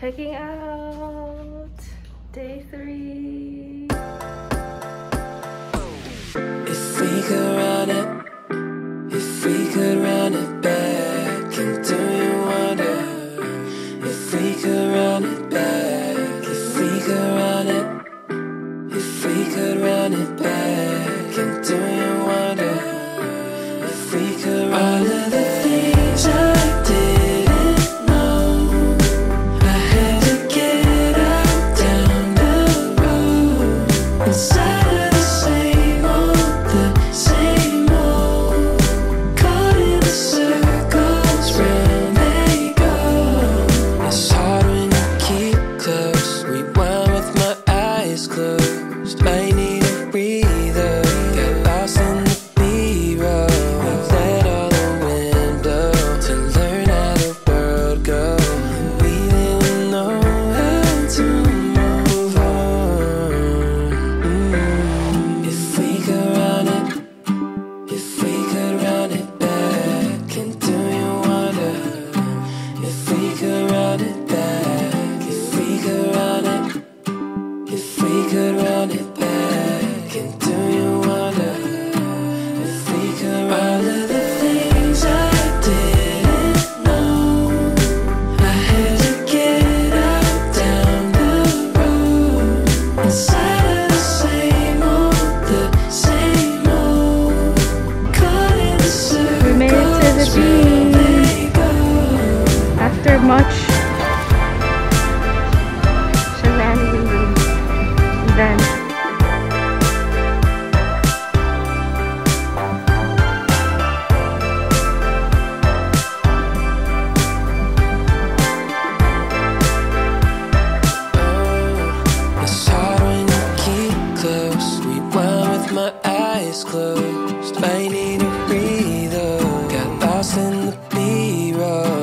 checking out day three. after much. Shenanigans oh, then My eyes closed, I need a breather. Got lost in the B-roll.